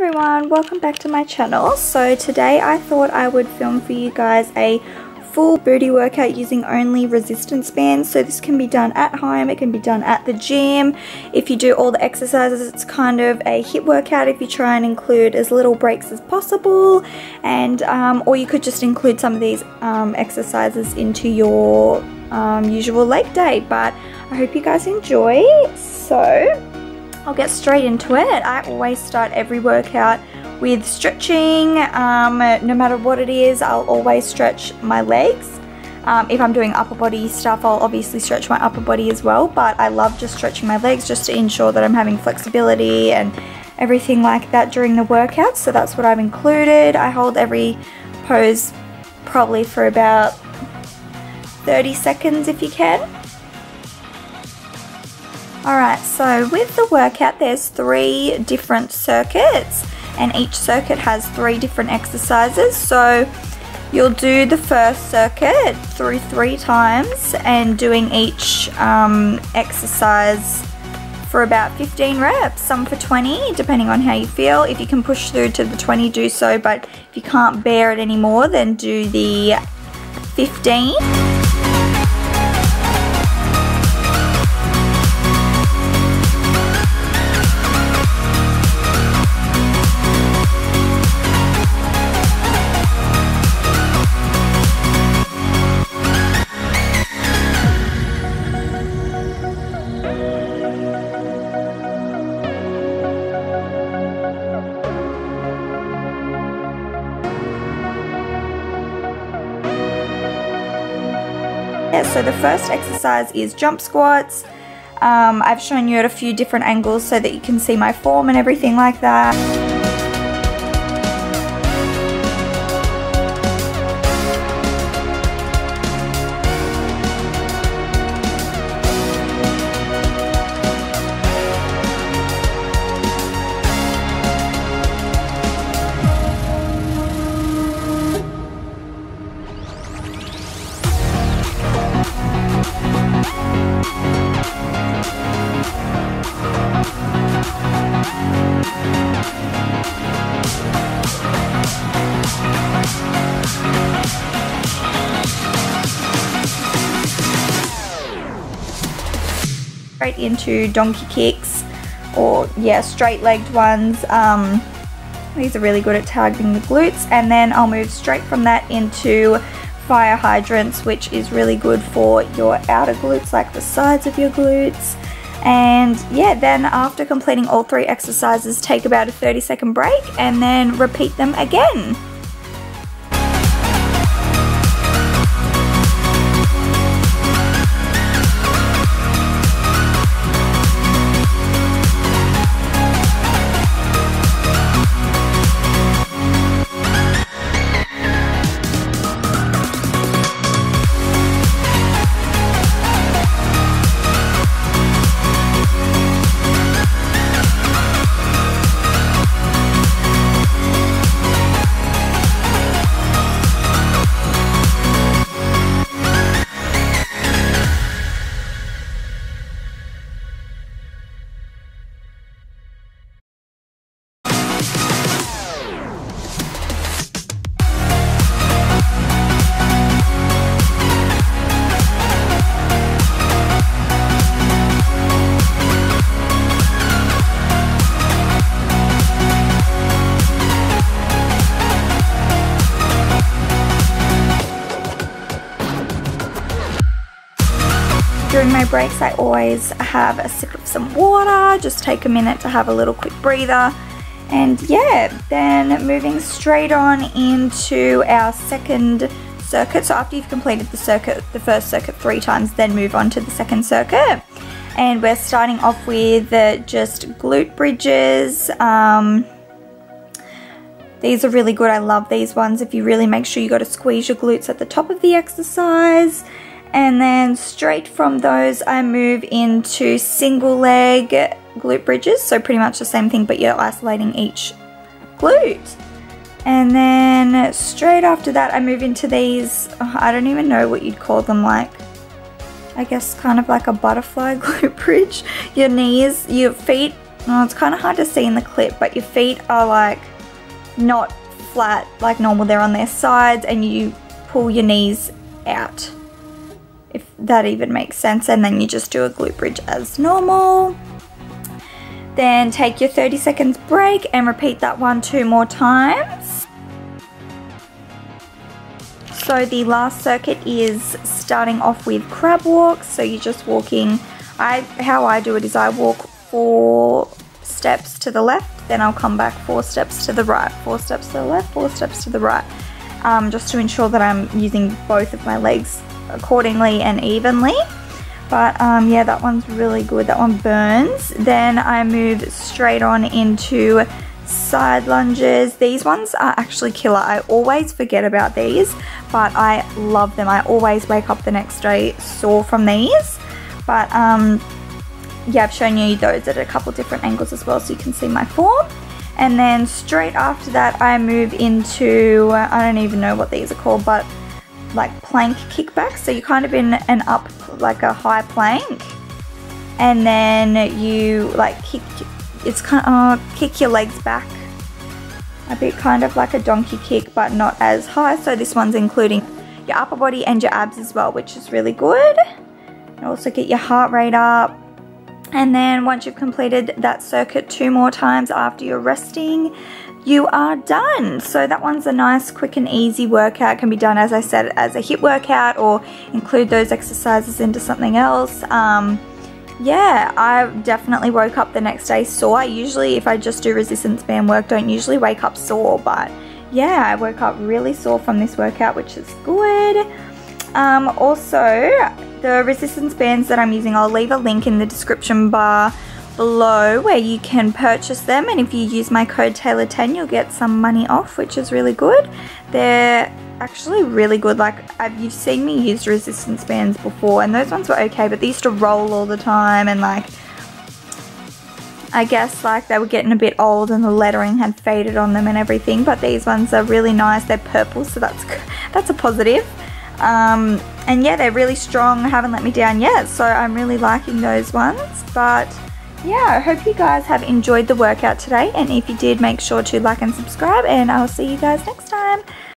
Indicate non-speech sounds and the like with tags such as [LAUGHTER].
everyone, welcome back to my channel. So today I thought I would film for you guys a full booty workout using only resistance bands. So this can be done at home, it can be done at the gym. If you do all the exercises, it's kind of a HIIT workout if you try and include as little breaks as possible. And um, Or you could just include some of these um, exercises into your um, usual leg day. But I hope you guys enjoy. So I'll get straight into it. I always start every workout with stretching. Um, no matter what it is, I'll always stretch my legs. Um, if I'm doing upper body stuff, I'll obviously stretch my upper body as well, but I love just stretching my legs just to ensure that I'm having flexibility and everything like that during the workout. So that's what I've included. I hold every pose probably for about 30 seconds if you can. Alright, so with the workout there's three different circuits and each circuit has three different exercises. So you'll do the first circuit through three times and doing each um, exercise for about 15 reps, some for 20, depending on how you feel. If you can push through to the 20, do so, but if you can't bear it anymore, then do the 15. So the first exercise is jump squats. Um, I've shown you at a few different angles so that you can see my form and everything like that. Straight into donkey kicks or yeah straight legged ones. Um, these are really good at targeting the glutes. And then I'll move straight from that into fire hydrants which is really good for your outer glutes like the sides of your glutes. And yeah then after completing all three exercises take about a 30 second break and then repeat them again During my breaks, I always have a sip of some water, just take a minute to have a little quick breather. And yeah, then moving straight on into our second circuit. So after you've completed the circuit, the first circuit three times, then move on to the second circuit. And we're starting off with just glute bridges. Um, these are really good. I love these ones. If you really make sure you got to squeeze your glutes at the top of the exercise. And then straight from those, I move into single leg glute bridges. So pretty much the same thing, but you're isolating each glute. And then straight after that, I move into these, oh, I don't even know what you'd call them, like, I guess kind of like a butterfly [LAUGHS] glute bridge. Your knees, your feet oh, it's kind of hard to see in the clip, but your feet are like not flat like normal. They're on their sides and you pull your knees out. If that even makes sense. And then you just do a glute bridge as normal. Then take your 30 seconds break and repeat that one two more times. So the last circuit is starting off with crab walks. So you're just walking, I how I do it is I walk four steps to the left, then I'll come back four steps to the right, four steps to the left, four steps to the right, um, just to ensure that I'm using both of my legs accordingly and evenly. But um, yeah, that one's really good. That one burns. Then I move straight on into side lunges. These ones are actually killer. I always forget about these, but I love them. I always wake up the next day sore from these. But um, yeah, I've shown you those at a couple different angles as well so you can see my form. And then straight after that, I move into, I don't even know what these are called, but like plank kickbacks. So you're kind of in an up, like a high plank. And then you like kick, it's kind of, uh, kick your legs back a bit kind of like a donkey kick, but not as high. So this one's including your upper body and your abs as well, which is really good. And also get your heart rate up and then once you've completed that circuit two more times after you're resting, you are done. So that one's a nice, quick and easy workout. It can be done, as I said, as a HIIT workout or include those exercises into something else. Um, yeah, I definitely woke up the next day sore. I usually, if I just do resistance band work, don't usually wake up sore, but yeah, I woke up really sore from this workout, which is good. Um, also, the resistance bands that I'm using, I'll leave a link in the description bar below where you can purchase them and if you use my code Taylor10 you'll get some money off which is really good. They're actually really good like I've, you've seen me use resistance bands before and those ones were okay but they used to roll all the time and like I guess like they were getting a bit old and the lettering had faded on them and everything but these ones are really nice they're purple so that's [LAUGHS] that's a positive um, and yeah, they're really strong, haven't let me down yet. So I'm really liking those ones. But yeah, I hope you guys have enjoyed the workout today. And if you did, make sure to like and subscribe. And I'll see you guys next time.